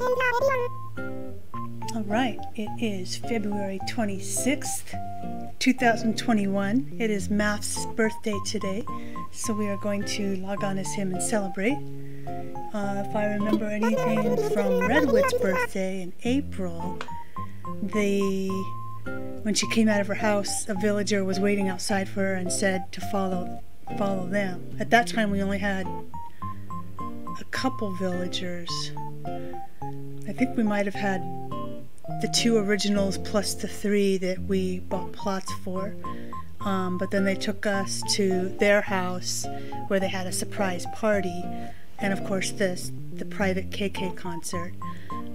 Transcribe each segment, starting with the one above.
All right, it is February 26th, 2021. It is Maffs's birthday today, so we are going to log on as him and celebrate. Uh, if I remember anything from Redwood's birthday in April, the when she came out of her house, a villager was waiting outside for her and said to follow follow them. At that time, we only had a couple villagers. I think we might have had the two originals plus the three that we bought plots for. Um, but then they took us to their house where they had a surprise party, and of course this the private KK concert.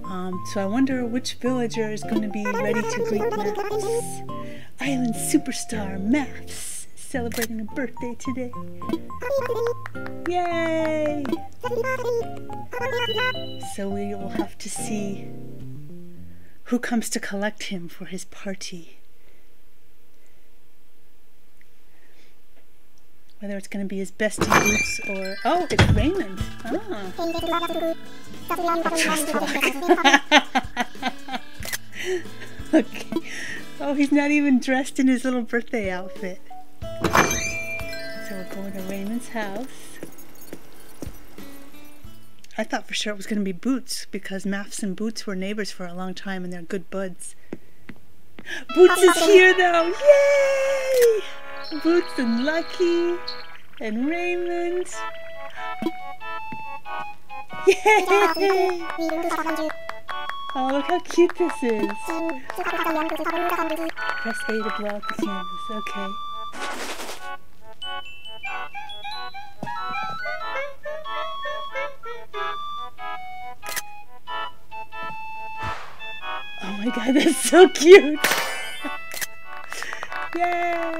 Um, so I wonder which villager is going to be ready to greet Maffs. Island superstar Maffs celebrating a birthday today. Yay! So we will have to see who comes to collect him for his party. Whether it's going to be his bestie boots or... Oh, it's Raymond. Ah. okay. Oh, he's not even dressed in his little birthday outfit. So we're going to Raymond's house. I thought for sure it was going to be Boots because Maffs and Boots were neighbors for a long time and they're good buds. Boots is here though! Yay! Boots and Lucky and Raymond. Yay! Oh, look how cute this is. Press A to blow out the candles. Okay. Oh my god, that's so cute! Yay!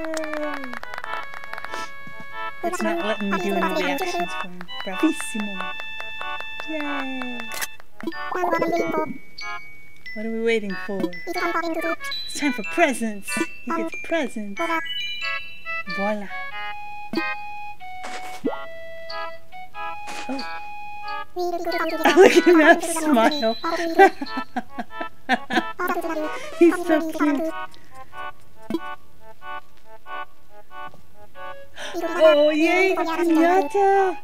It's not letting me do any reactions for him. Bravissimo! Yay! What are we waiting for? It's time for presents! He gets presents! Voila! Oh! Look at that smile! He's so cute! Oh yay! Pinata!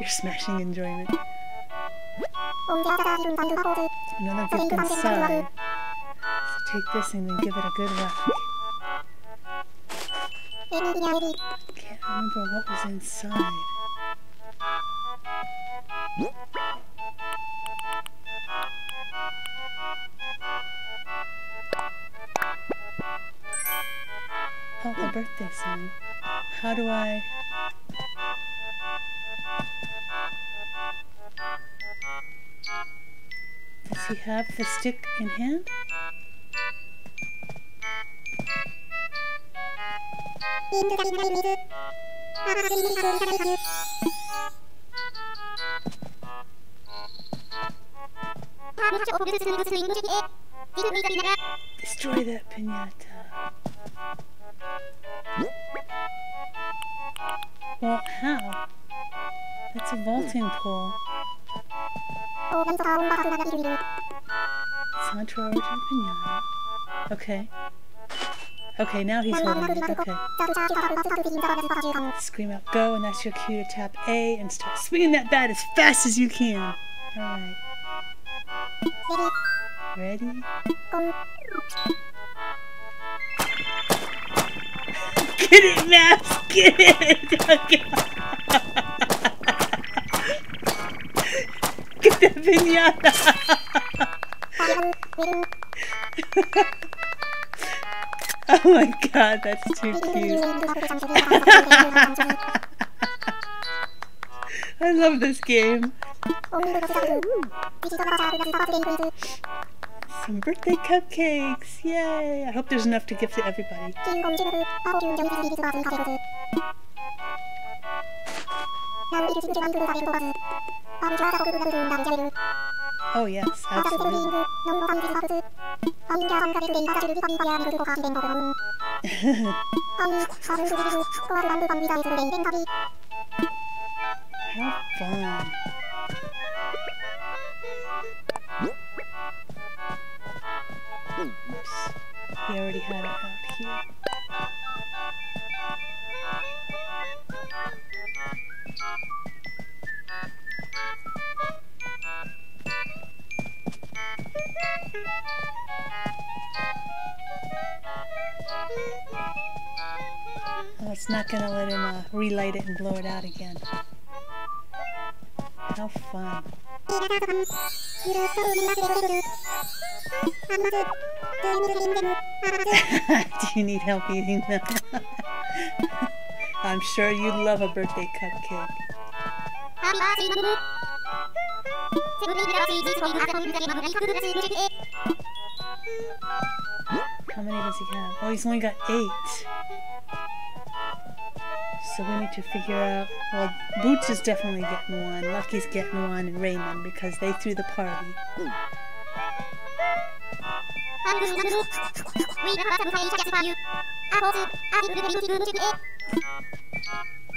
You're smashing enjoyment. Another gift inside. So take this and then give it a good whack. Can't remember what was inside. Oh, a birthday song. How do I... Does he have the stick in hand? Destroy that pinata. Well, how? That's a vaulting pole. Sancho origin pinata. Okay. Okay, now he's holding it. Okay. Scream out go, and that's your cue to tap A and start swinging that bat as fast as you can. Alright. Ready? Get it, Maffs! Get it! Get the pinata! oh my god, that's too cute. I love this game. Some birthday cupcakes! Yay! I hope there's enough to give to everybody. Oh yes, absolutely. How fun. Oops. He already had it out here. Oh, it's not gonna let him uh, relight it and blow it out again. How fun. Do you need help eating them? I'm sure you'd love a birthday cupcake. How many does he have? Oh, he's only got eight. So we need to figure out. Well, Boots is definitely getting one. Lucky's getting one, and Raymond because they threw the party.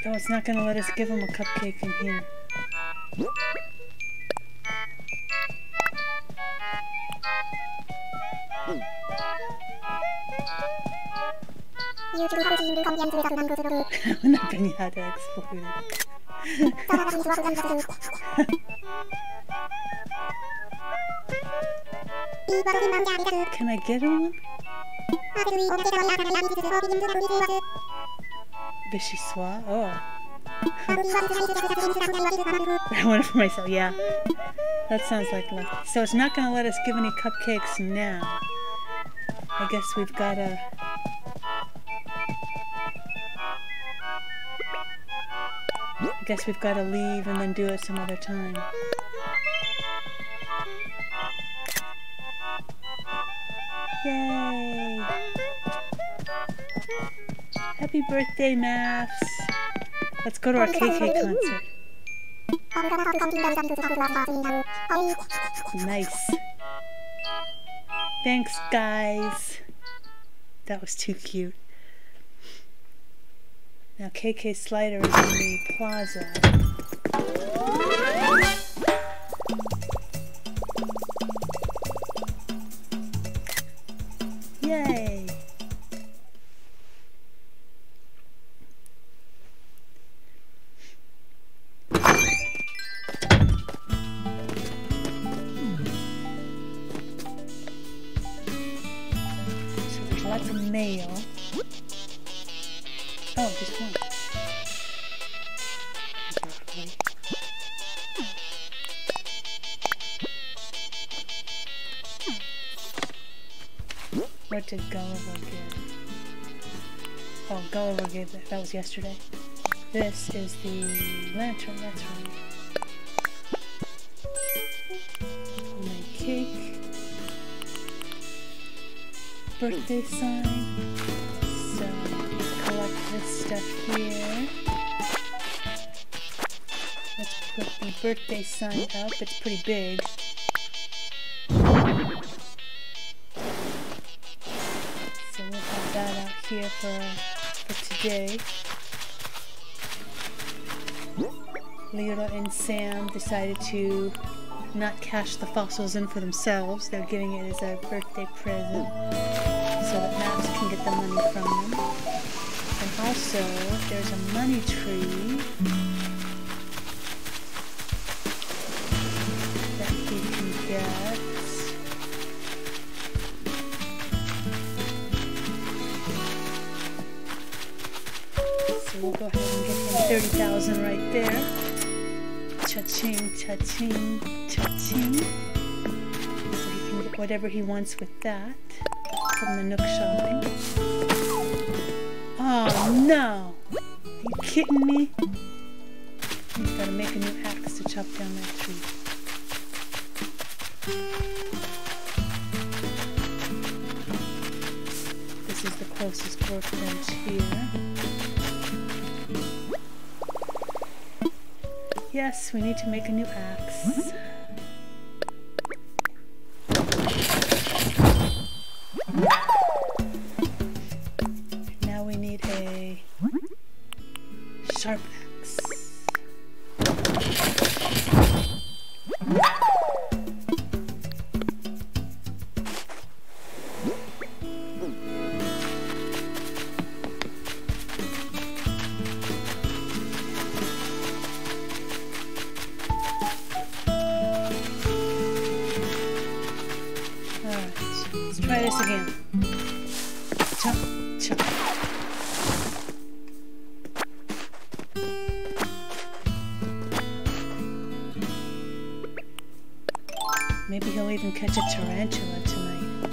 Oh, it's not gonna let us give him a cupcake in here. Una piñata exploded. Can I get one? Vichyssoise? Oh. I want it for myself, yeah. That sounds like luck. So it's not going to let us give any cupcakes now. I guess we've got to... I guess we've got to leave and then do it some other time. Yay! Happy birthday, Maffs! Let's go to our KK concert. Nice. Thanks, guys. That was too cute. Now KK Slider is in the plaza. That. Was yesterday. This is the lantern, that's right. My cake. Birthday sign. So, collect this stuff here. Let's put the birthday sign up. It's pretty big. So we'll have that out here for, today. Lyra and Sam decided to not cash the fossils in for themselves. They're giving it as a birthday present so that Maffs can get the money from them. And also, there's a money tree we'll go ahead and get him 30,000 right there. Cha-ching, cha-ching, cha-ching. So he can get whatever he wants with that from the Nook shopping. Oh no! Are you kidding me? He's gotta make a new axe to chop down that tree. This is the closest workbench here. Yes, we need to make a new axe. Maybe he'll even catch a tarantula tonight.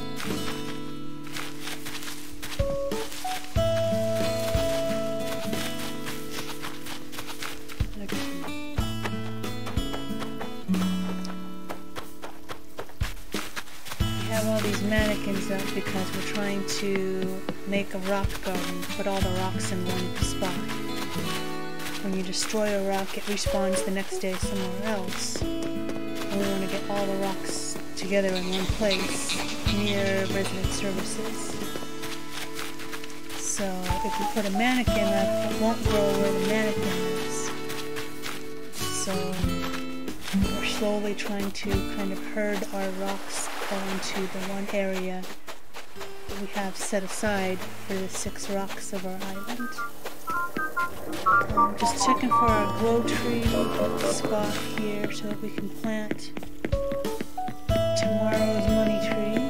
We have all these mannequins up because we're trying to make a rock garden, put all the rocks in one spot. When you destroy a rock, it respawns the next day somewhere else. And we want to get all the rocks together in one place near resident services. So if we put a mannequin up, it won't grow where the mannequin is. So we're slowly trying to kind of herd our rocks onto the one area that we have set aside for the six rocks of our island. Um, just checking for our glow tree spot here so that we can plant tomorrow's money tree.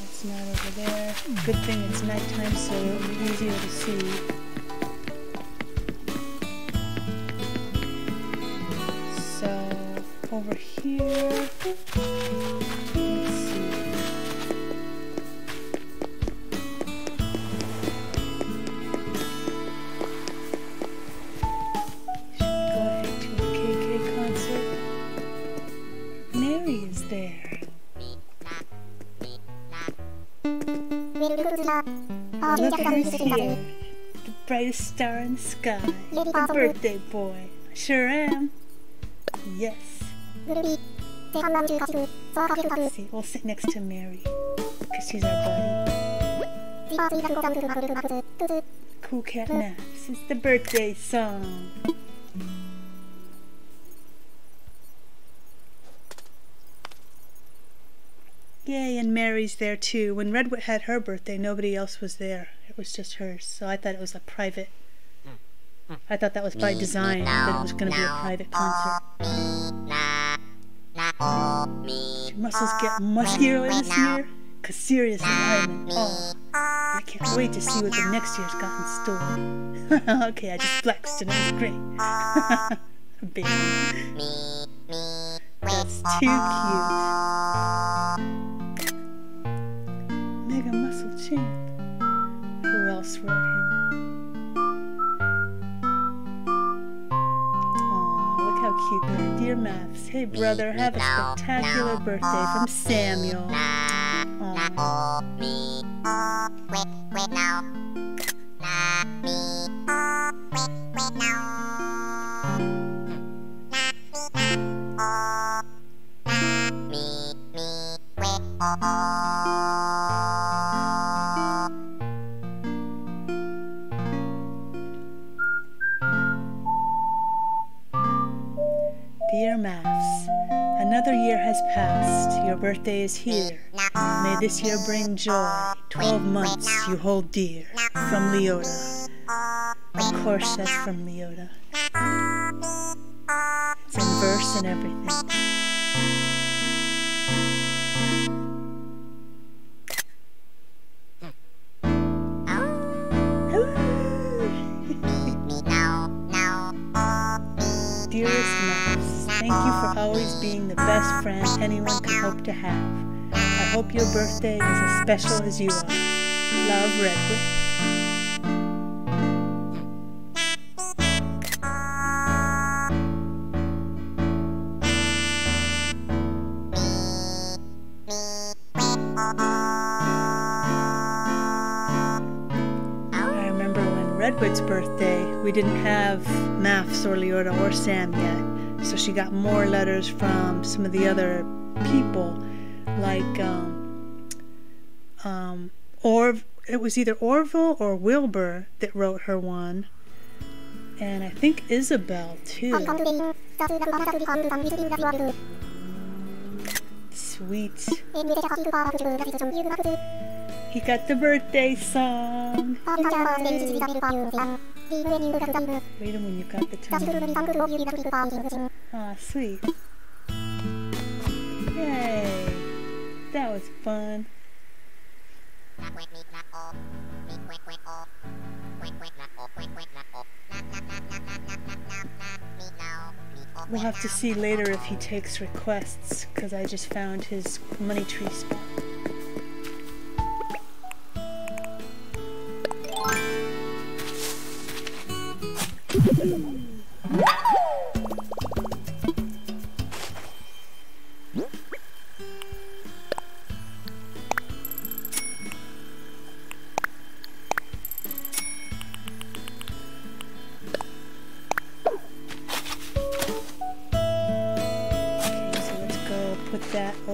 That's not over there. Good thing it's nighttime so it'll be easier to see. Brightest star in the sky. The birthday boy. Sure am. Yes. See, we'll sit next to Mary. Because she's our buddy. Cool Cat Naps. It's the birthday song. Yay, and Mary's there too. When Redwood had her birthday, nobody else was there. It was just hers. So I thought it was a private. Mm. Mm. I thought that was by mm. design, that it was going to be a private concert. Your muscles get muscular this year? Cause seriously, I'm in awe. I can't wait to see what the next year's got in store. okay, I just flexed and it was great. Baby. That's too cute. Mega Muscle Champ. Wrote him? Aw, look how cute they are. Dear Maffs, hey brother, have a spectacular birthday from Samuel. Aw. Dear Maffs, another year has passed. Your birthday is here. May this year bring joy. Twelve months you hold dear. From Leota. Of course, that's from Leota. It's in verse and everything. Thank you for always being the best friend anyone could hope to have. I hope your birthday is as special as you are. Love, Redwood. I remember when Redwood's birthday, we didn't have Maffs or Leota or Sam yet. So she got more letters from some of the other people, like um, um. It was either Orville or Wilbur that wrote her one, and I think Isabelle too. Sweet. He got the birthday song. Read them when you got the time. Aw, ah, sweet. Yay! That was fun. We'll have to see later if he takes requests, because I just found his money tree spot.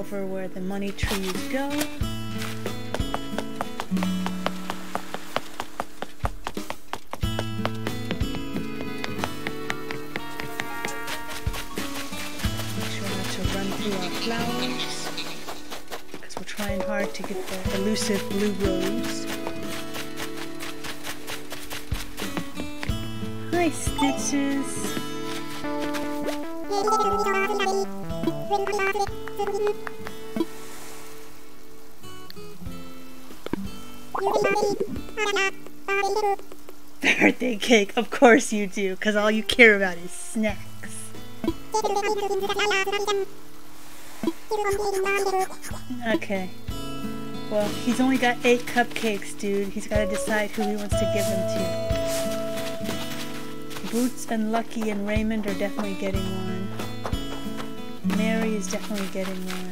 Over where the money trees go. Cake, of course you do, because all you care about is snacks. Okay. Well, he's only got eight cupcakes, dude. He's got to decide who he wants to give them to. Boots and Lucky and Raymond are definitely getting one. Mary is definitely getting one.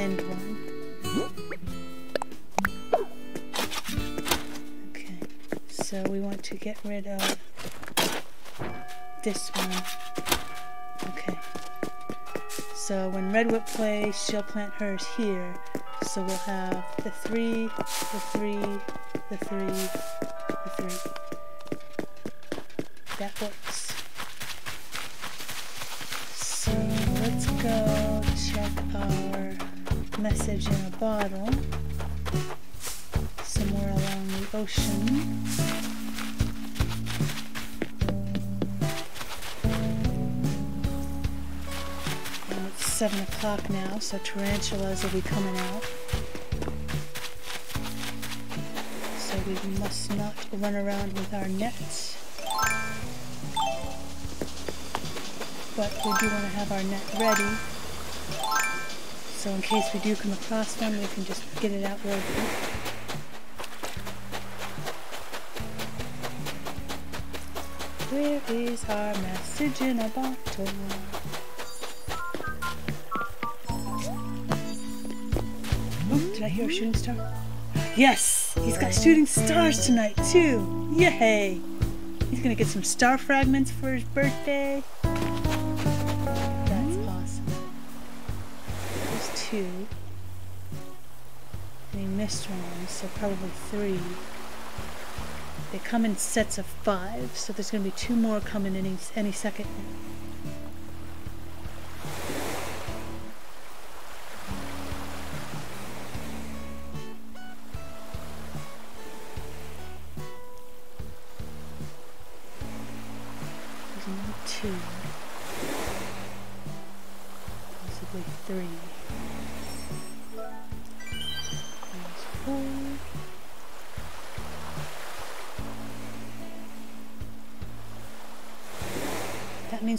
End one. Okay, so we want to get rid of this one. So when Redwood plays, she'll plant hers here. So we'll have the three, the three, the three, the three. That works. So let's go check our message in a bottle somewhere along the ocean. 7 o'clock now, so tarantulas will be coming out. So we must not run around with our nets. But we do want to have our net ready. So in case we do come across one, we can just get it out real quick. Where is our message in a bottle? A shooting star? Yes! He's got shooting stars tonight, too! Yay! He's gonna get some star fragments for his birthday. That's awesome. There's two. And he missed one, so probably three. They come in sets of five, so there's gonna be two more coming any any second.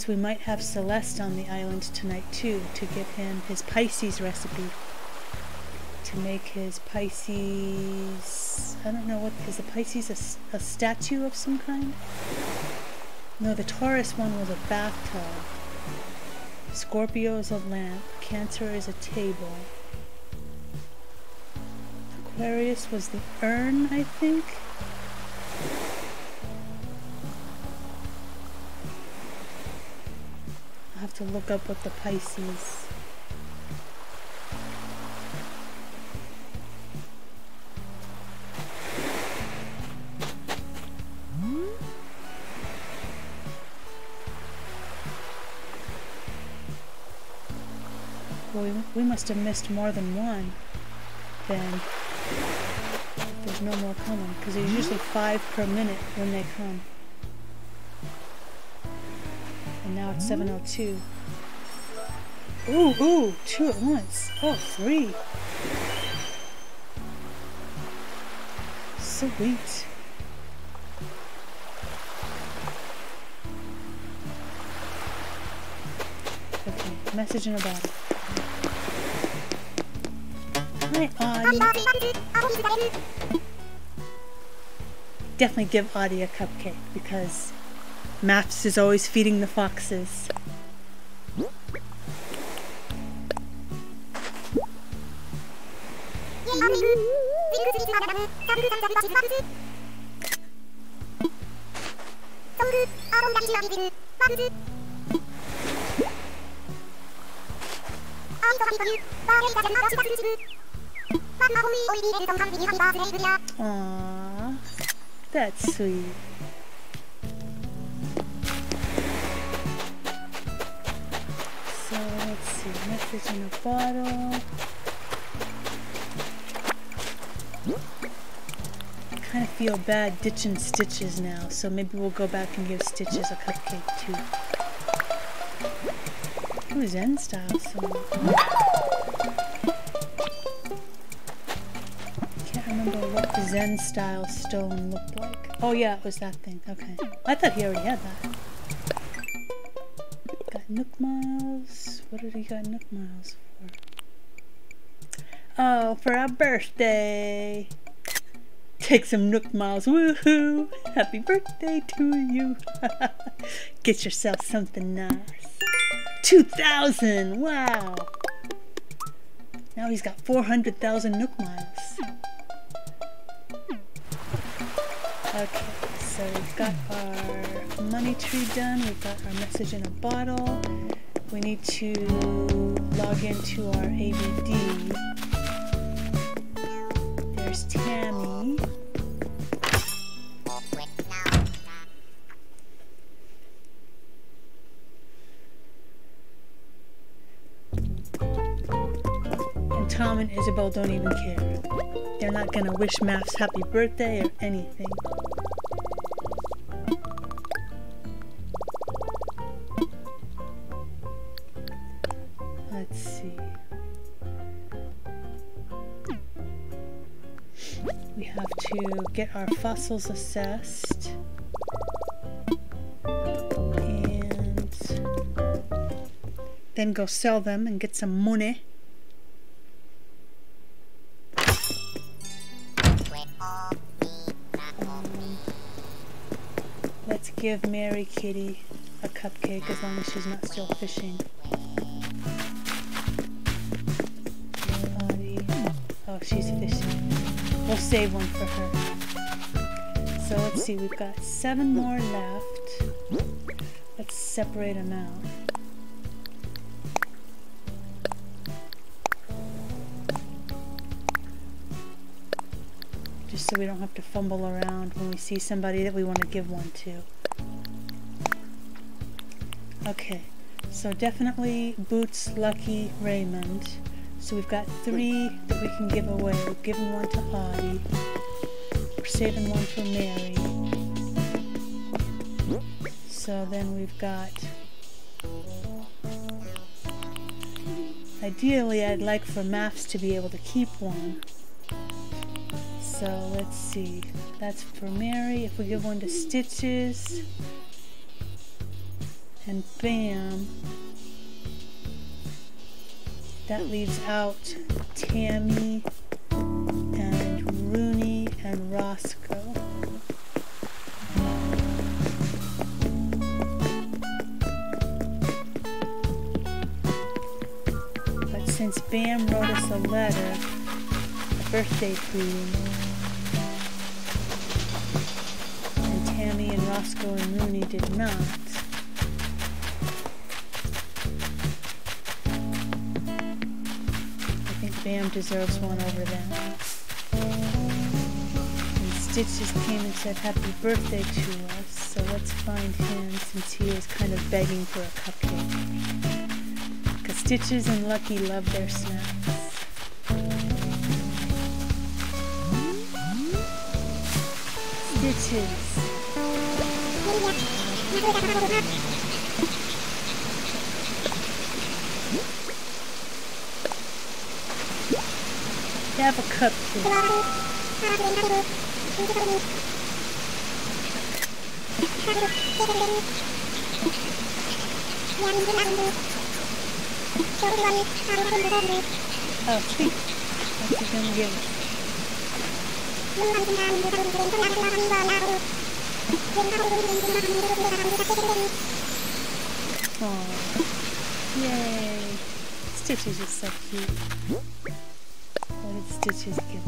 Means we might have Celeste on the island tonight too to give him his Pisces recipe. To make his Pisces. I don't know what. Is a Pisces a statue of some kind? No, the Taurus one was a bathtub. Scorpio is a lamp. Cancer is a table. Aquarius was the urn, I think. To look up what the Pisces. We must have missed more than one. Then there's no more coming because there's usually five per minute when they come. And now it's 7.02. Ooh, ooh, two at once. Oh, three. Sweet. Okay, message in a bottle. Hi, Audie. Definitely give Audie a cupcake because Maffs is always feeding the foxes. Aww, that's sweet. So let's see, message in a bottle. Feel bad ditching Stitches now, so maybe we'll go back and give Stitches a cupcake too. Ooh, Zen style song. Can't remember what the Zen style stone looked like. Oh yeah, it was that thing. Okay. I thought he already had that. Got Nook Miles. What did he got Nook Miles for? Oh, for our birthday. Take some Nook Miles. Woohoo! Happy birthday to you. Get yourself something nice. 2,000! Wow! Now he's got 400,000 Nook Miles. Okay, so we've got our money tree done. We've got our message in a bottle. We need to log into our ABD. There's Tammy. Isabelle don't even care. They're not gonna wish Maffs happy birthday or anything. Let's see. We have to get our fossils assessed. And then go sell them and get some money. Give Mary Kitty a cupcake as long as she's not still fishing. Oh, she's fishing. We'll save one for her. So let's see, we've got seven more left. Let's separate them out. Just so we don't have to fumble around when we see somebody that we want to give one to. Okay, so definitely Boots, Lucky, Raymond. So we've got three that we can give away. We've given one to Audie. We're saving one for Mary. So then we've got... Ideally, I'd like for Maffs to be able to keep one. So let's see. That's for Mary. If we give one to Stitches... And bam, that leaves out Tammy and Rooney and Roscoe. But since Bam wrote us a letter, a birthday greeting, and Tammy and Roscoe and Rooney did not, Bam deserves one over them. And Stitches came and said happy birthday to us, so let's find him since he is kind of begging for a cupcake. Because Stitches and Lucky love their snacks. Stitches. Have a cupcake. Oh? Oh, yay. Stitches is so cute. Stitches give?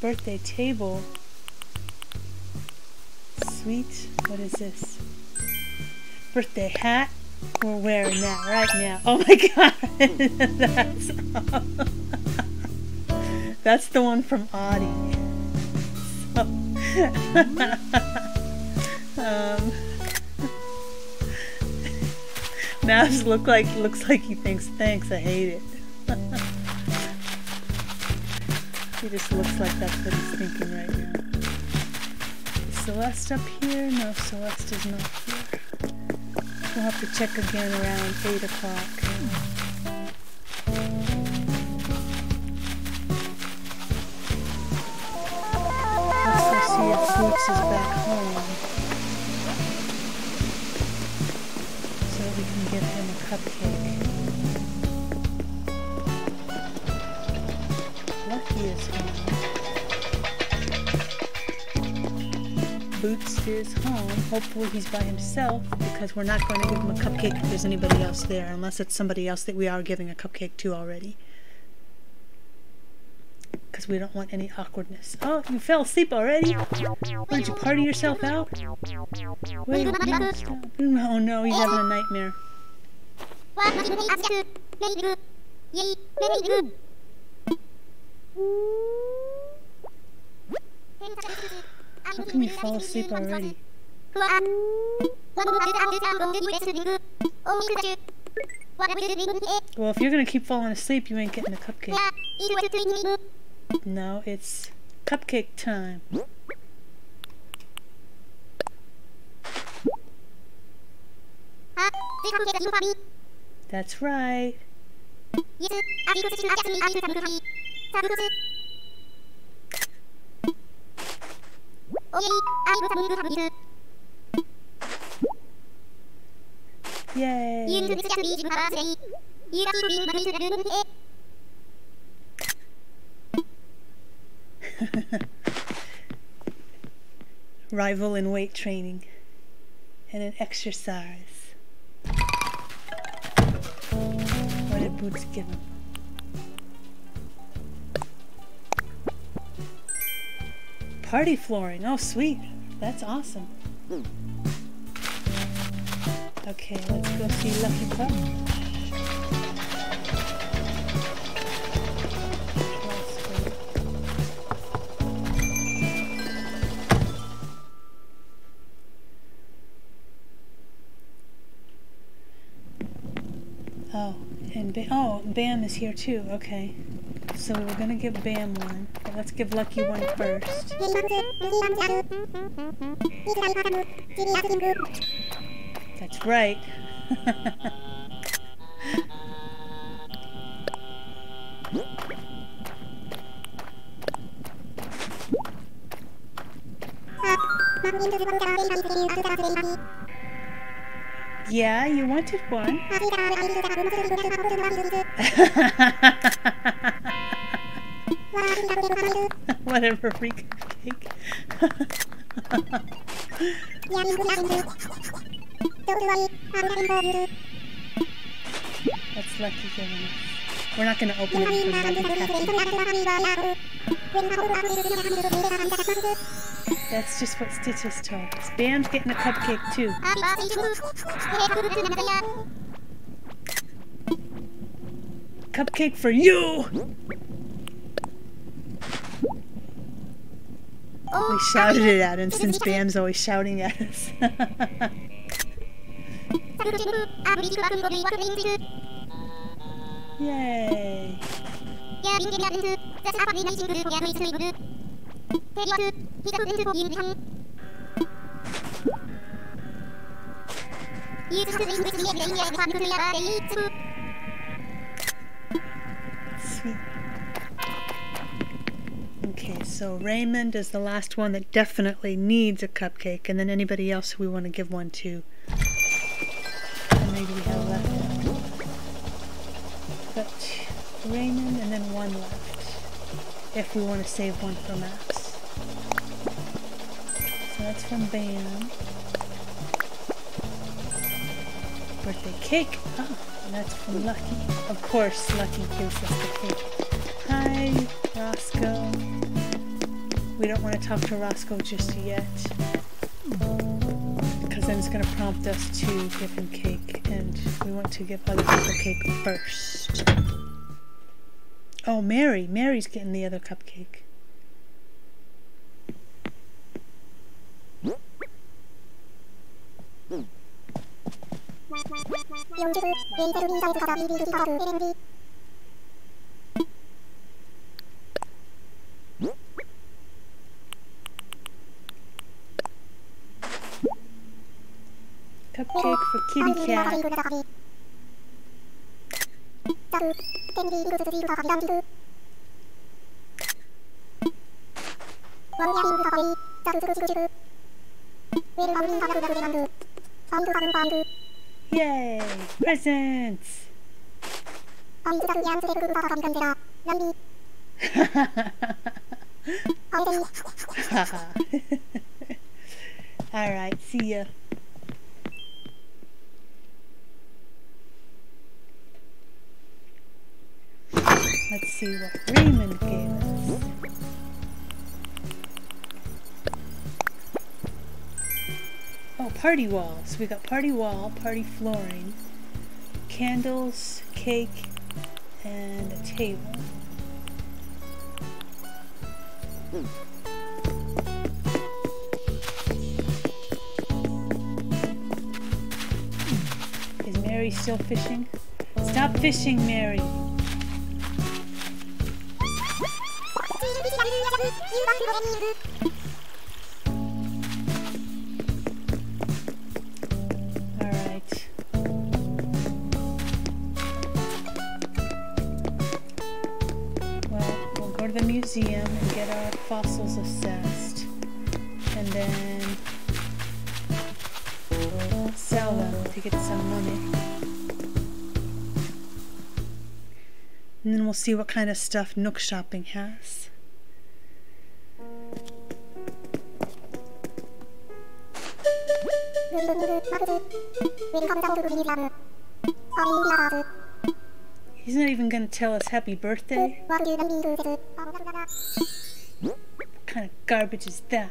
Birthday table. Sweet. What is this? Birthday hat. We're wearing that right now. Oh my god. That's That's the one from Audie. So, um, Maffs look like looks like he thinks thanks. I hate it. he just looks like that's what he's thinking right now. Is Celeste up here? No, Celeste is not here. We'll have to check again around 8 o'clock. Let's see if Boots is back home. Cupcake. Lucky is home. Boots is home. Hopefully he's by himself because we're not going to give him a cupcake if there's anybody else there, unless it's somebody else that we are giving a cupcake to already. Because we don't want any awkwardness. Oh, you fell asleep already? Why don't you party yourself out? Wait, no. Oh no, he's having a nightmare. How can you fall asleep already? Well, if you're gonna keep falling asleep, you ain't getting a cupcake. No, it's cupcake time. That's right. Yay! Rival in weight training and an exercise. Boots? Party flooring. Oh, sweet. That's awesome. Okay, let's go see Lucky Pup. Oh, and ba oh, Bam is here too. Okay. So we're gonna give Bam one, but let's give Lucky one first. That's right. yeah, you wanted one. Whatever, free cake. That's lucky giving us. We're not going to open it for That's just what Stitches told us. Bam's getting a cupcake too. cupcake for you! We shouted it at him since Bam's always shouting at us. Yay! Sweet. Okay, so Raymond is the last one that definitely needs a cupcake, and then anybody else we want to give one to. And maybe we have left. But Raymond and then one left. If we want to save one for Max. That's from Bam. Birthday cake. Oh, that's from Lucky. Of course, Lucky gives us the cake. Hi, Roscoe. We don't want to talk to Roscoe just yet. Because then it's going to prompt us to give him cake. And we want to give other people cake first. Oh, Merry. Merry's getting the other cupcake. 40レイテル B サイズから BB キーカー LMB カップケーキ for kitty cat ダルテンビーグルズビールがビランビルワンヤリングがファイダルズグジグジグウェルバウリンバルグルグレマング Yay! Presents! Alright, see ya. Let's see what Raymond gave us. Party walls. We got party wall, party flooring, candles, cake, and a table. Is Merry still fishing? Stop fishing, Merry. museum and get our fossils assessed. And then sell them to get some money. And then we'll see what kind of stuff Nook Shopping has. He's not even gonna tell us happy birthday. What kind of garbage is that?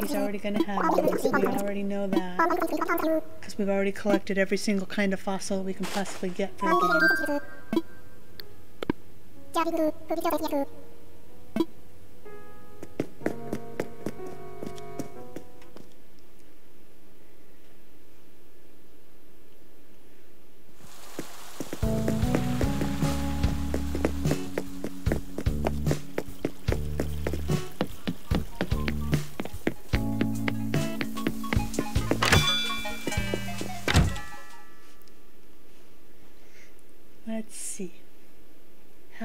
He's already gonna have these. We already know that. Because we've already collected every single kind of fossil we can possibly get for the game.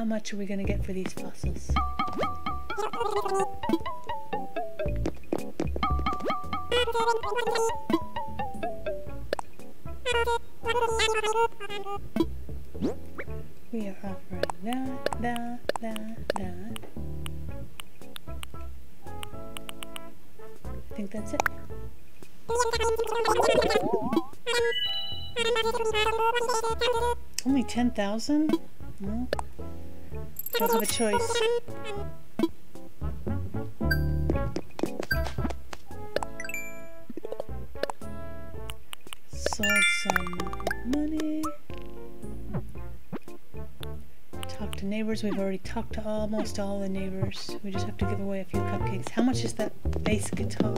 How much are we going to get for these fossils? We are offering that, that, that, that. I think that's it. Only 10,000? Well, don't have a choice. Sold some money. Talked to neighbors. We've already talked to almost all the neighbors. We just have to give away a few cupcakes. How much is that bass guitar?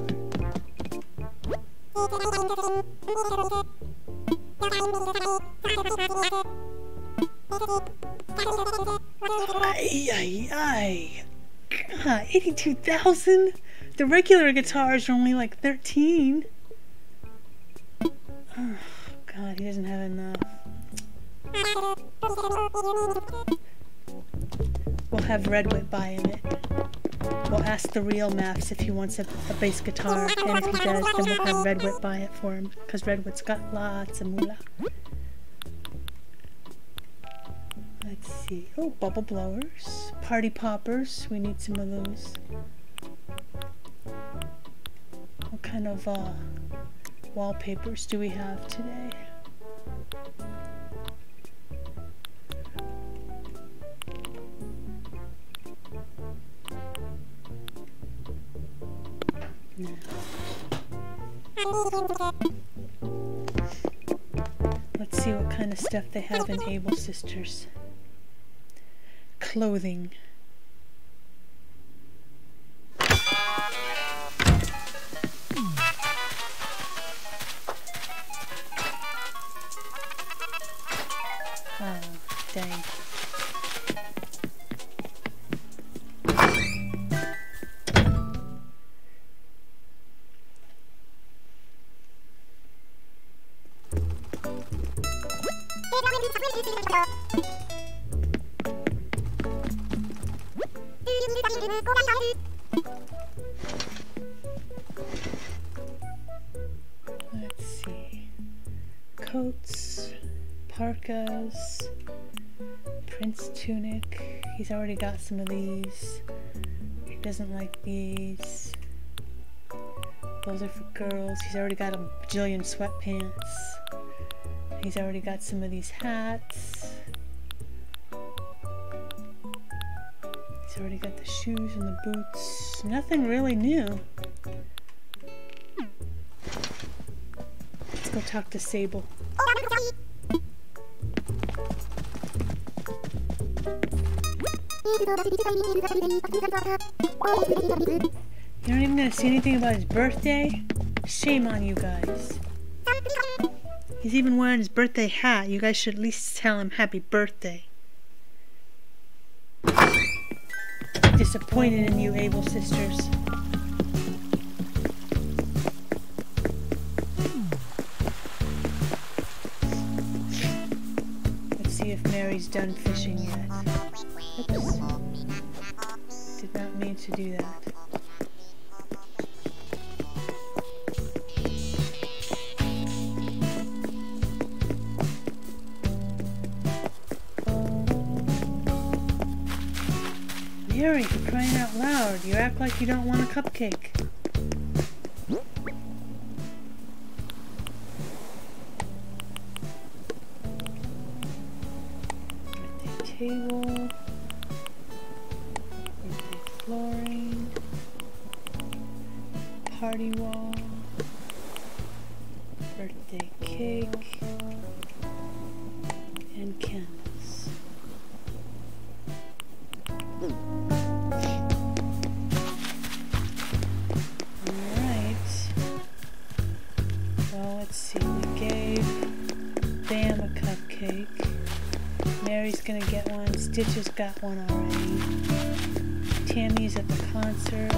God, 82,000? The regular guitars are only like 13. Oh, God, he doesn't have enough. We'll have Redwood buy him it. We'll ask the real Maffs if he wants a, a bass guitar, and if he does, then we'll have Redwood buy it for him, because Redwood's got lots of moolah. Let's see. Oh, bubble blowers. Party poppers. We need some of those. What kind of uh, wallpapers do we have today? Let's see what kind of stuff they have in Able Sisters. Clothing. Already got some of these. He doesn't like these. Those are for girls. He's already got a bajillion sweatpants. He's already got some of these hats. He's already got the shoes and the boots. Nothing really new. Let's go talk to Sable. You're not even gonna say anything about his birthday? Shame on you guys. He's even wearing his birthday hat. You guys should at least tell him happy birthday. Disappointed in you, Able Sisters. Let's see if Merry's done fishing yet. Oops. Mean to do that. Merry, for crying out loud, you act like you don't want a cupcake. One. Stitches got one already. Tammy's at the concert.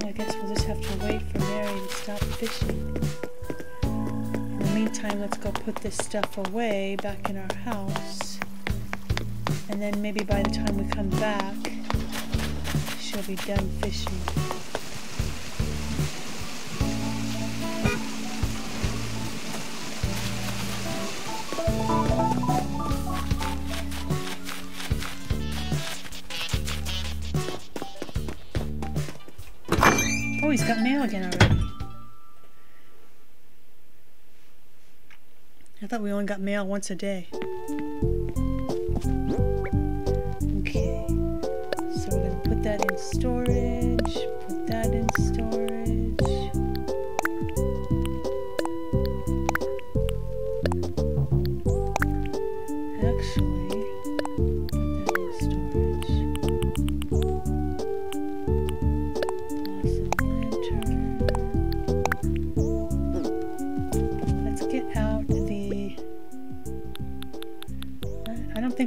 Well, I guess we'll just have to wait for Merry to stop fishing. In the meantime, let's go put this stuff away back in our house. And then maybe by the time we come back, she'll be done fishing. I thought we only got mail once a day.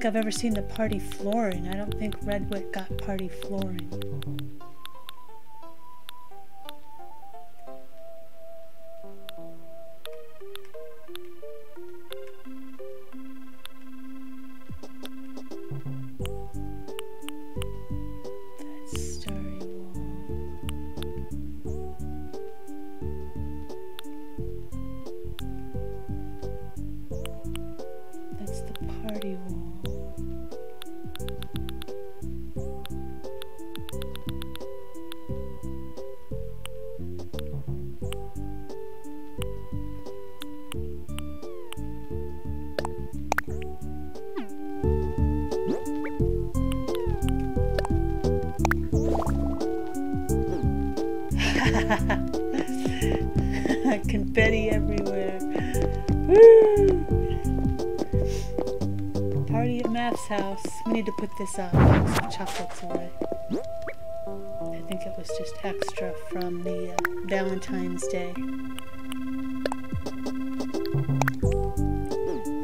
I've ever seen the party flooring. I don't think Redwood got party flooring. This up. Some chocolates away. I think it was just extra from the uh, Valentine's Day.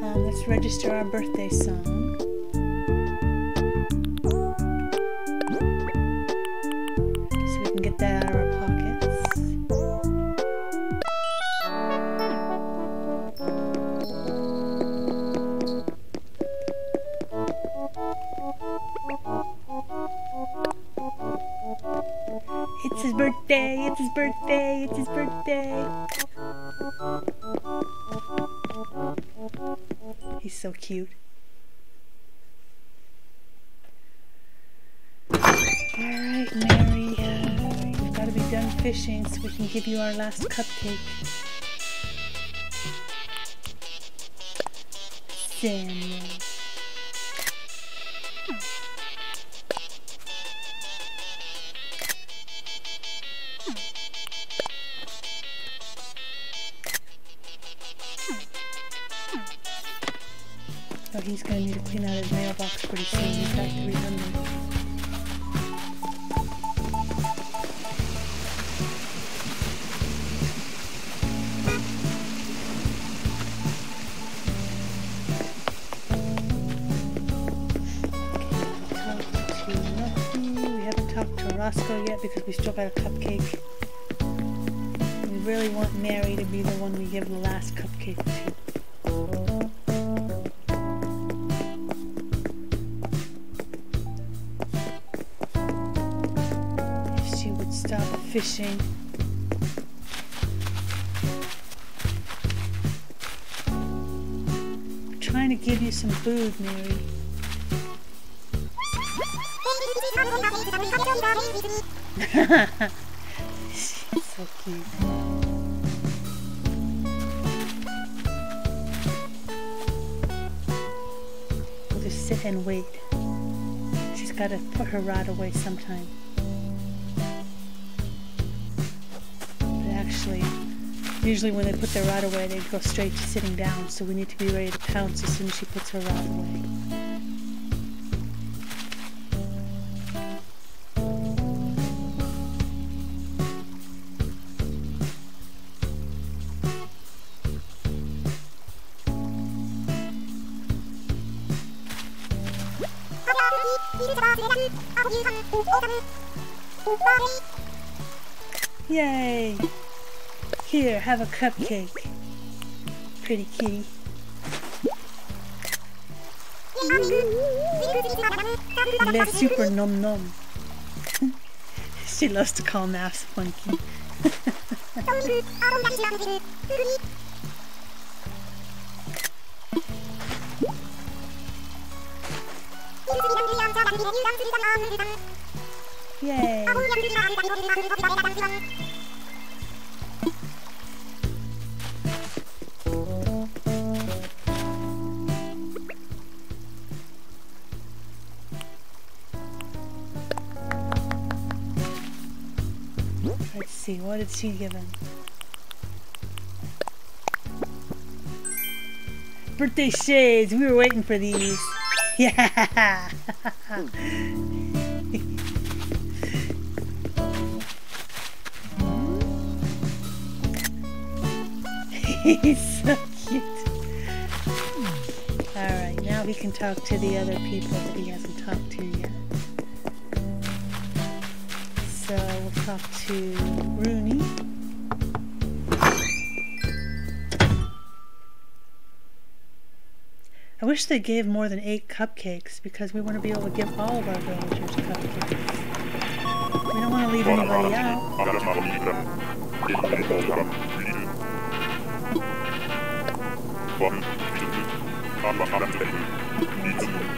Um, let's register our birthday song. Cute. Alright, Merry. Uh, You've got to be done fishing so we can give you our last cupcake. Trying to give you some food, Merry. She's so cute. We'll just sit and wait. She's got to put her rod away sometime. Usually when they put their rod away, they go straight to sitting down, so we need to be ready to pounce as soon as she puts her rod away. Have a cupcake. Pretty kitty. Le super num num. she loves to call Maffs funky. Yay! What did she give him? Birthday shades! We were waiting for these. Yeah. He's so cute. Alright, now we can talk to the other people that he hasn't talked to yet. So we'll talk to Rooney. I wish they gave more than eight cupcakes because we want to be able to give all of our villagers cupcakes. We don't want to leave anybody out.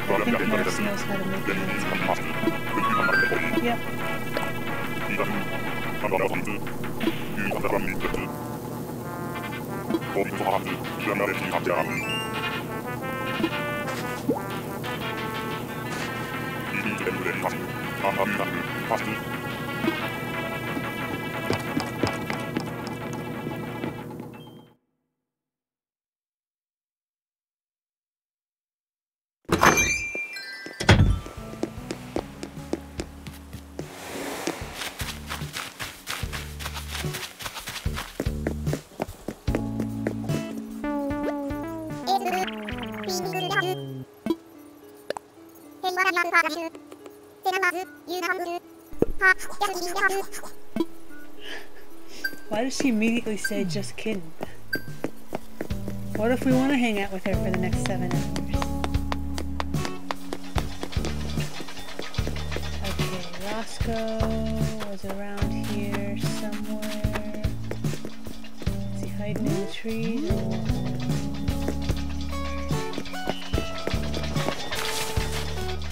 I think Max knows how to make it. Yep. Vida. Standardanalyse. Hydratermite. Kombinat. Generationsjahren. Ibitemren. Anaminen. Pasti. Why does she immediately say just kidding? What if we want to hang out with her for the next seven hours? Okay, Roscoe was around here somewhere. Is he hiding in the trees?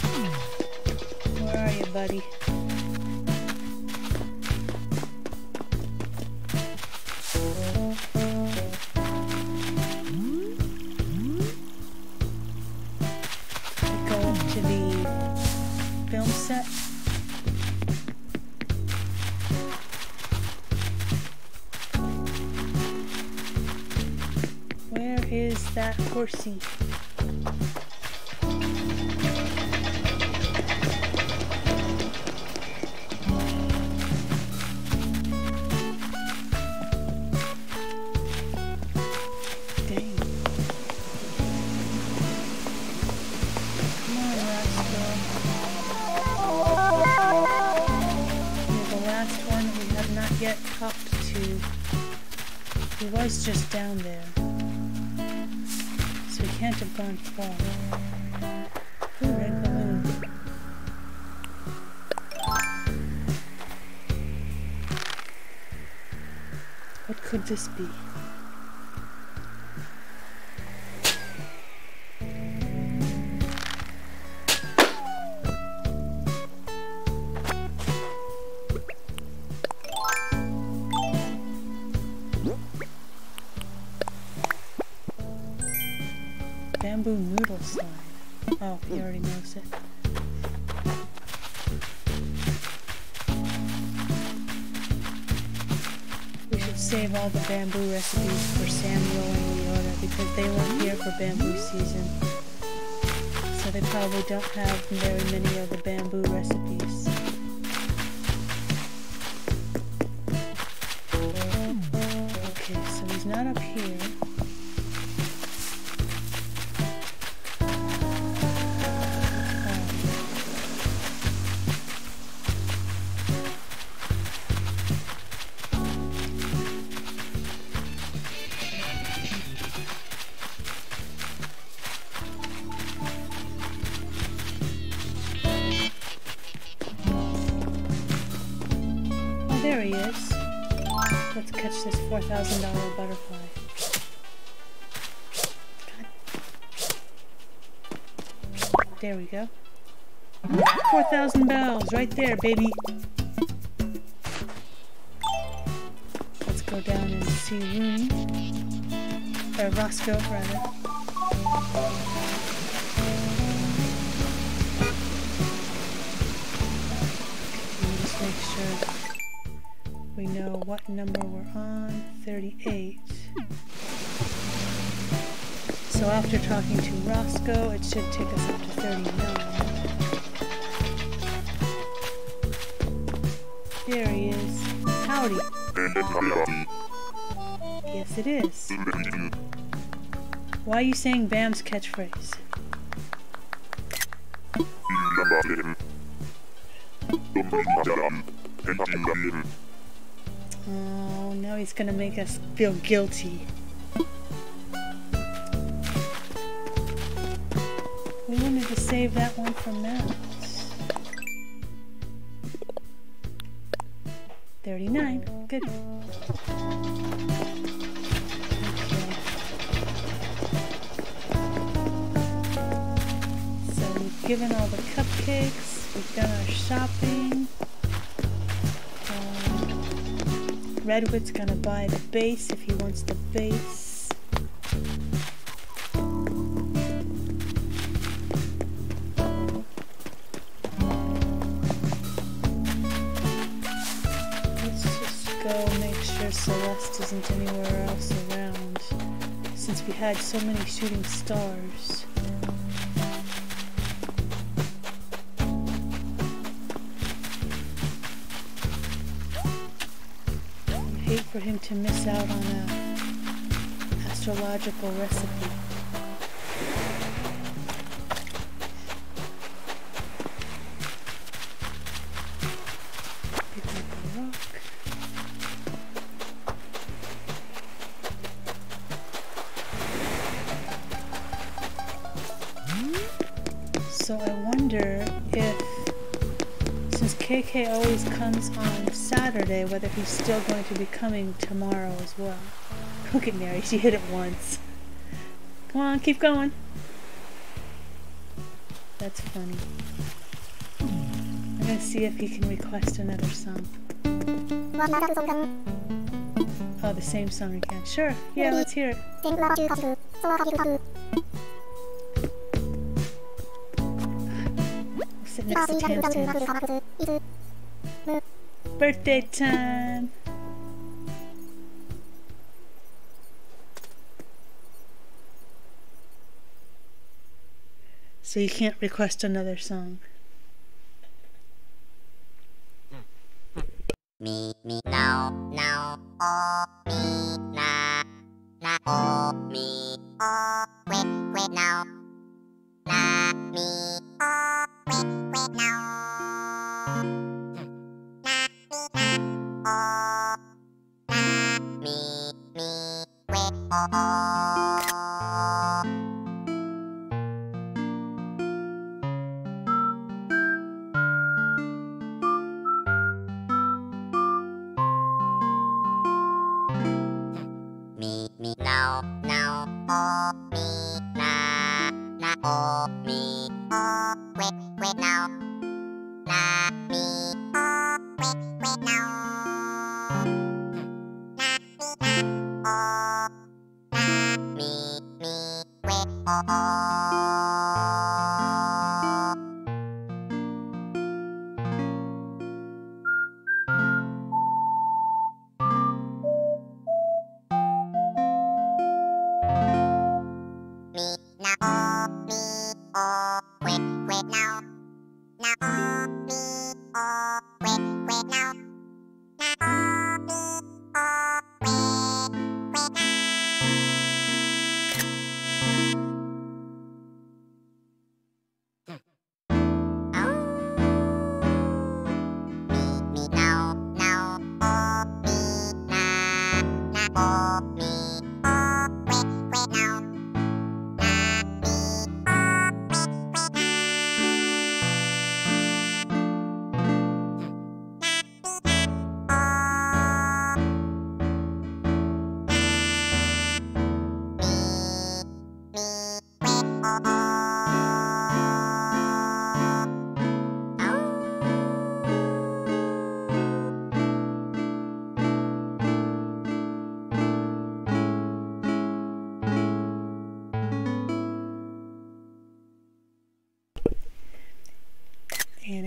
Hmm. Where are you, buddy? Horsey? Could this be? Bamboo noodle slide. Oh, he already knows it. Save all the bamboo recipes for Samuel and Leota because they weren't here for bamboo season. So they probably don't have very many of the bamboo recipes. There, baby. Let's go down and see Rooney. Or Roscoe, rather. Me just make sure we know what number we're on. 38. So So after talking to Roscoe, it should take us up to 39. Yes, it is. Why are you saying Bam's catchphrase? Oh, now he's gonna make us feel guilty. We wanted to save that one for Mouse. 39. Good. Given all the cupcakes, we've done our shopping. Um, Redwood's gonna buy the bass if he wants the bass. Let's just go make sure Celeste isn't anywhere else around, since we had so many shooting stars. Astrological recipe. So I wonder if, since KK always comes on Saturday, whether he's still going to be coming tomorrow as well. Look at Merry, she hit it once. Come on, keep going. That's funny. I'm gonna see if he can request another song. Oh, the same song again. Sure, yeah, let's hear it. Sit next to Birthday time! So you can't request another song. me me now now oh me na na oh me oh wait wait now. Na me oh wait wait now. Oh. oh. Oh oh na oh me oh wait wait now na me oh wait wait now na me na oh na me me wait oh oh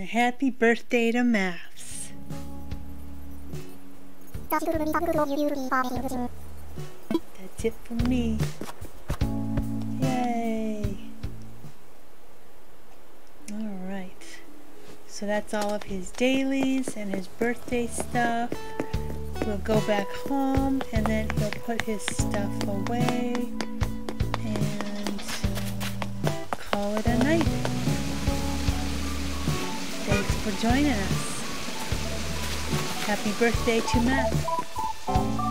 happy birthday to Maffs. That's it for me. Yay. Alright. So that's all of his dailies and his birthday stuff. We'll go back home and then he'll put his stuff away and uh, call it a night. For joining us. Happy birthday to Maffs.